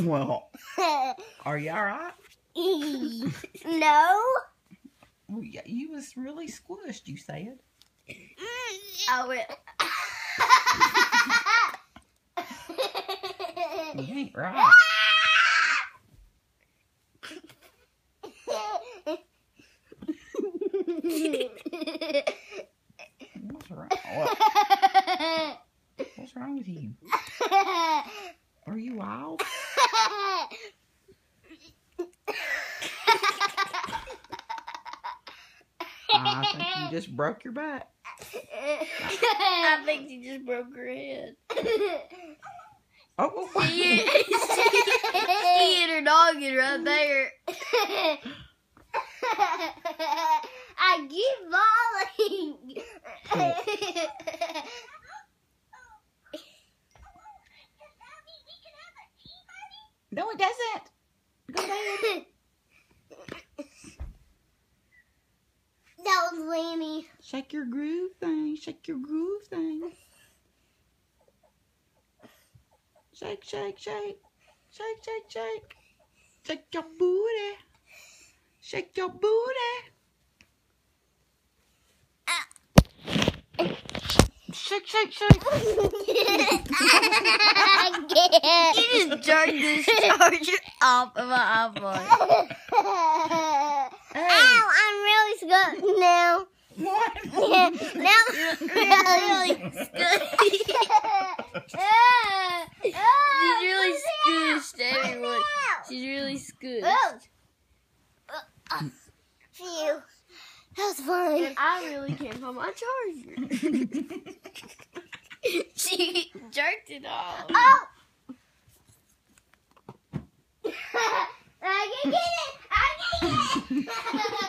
Well, are you all right? no. Well, yeah, you was really squished. You said. Mm. Oh, will. You ain't right. What's wrong? What, what's wrong with you? Are you wild? I think you just broke your back. I think she just broke her head. Oh, oh, oh. She hit, she hit her noggin right there. I keep falling. no, it doesn't. Go ahead. that was Lanny. Shake your groove thing. Shake your groove thing. Shake, shake, shake. Shake, shake, shake. Shake your booty. Shake your booty. Shake, shake, shake. I can't. You just jerked this charger off of my iPhone. Ow, I'm really scared now. I'm really scared. She's really squished, everyone. She's really squished. Phew. That was fun. And I really can't find my charger. she jerked it off. Oh! I can get it! I can get it!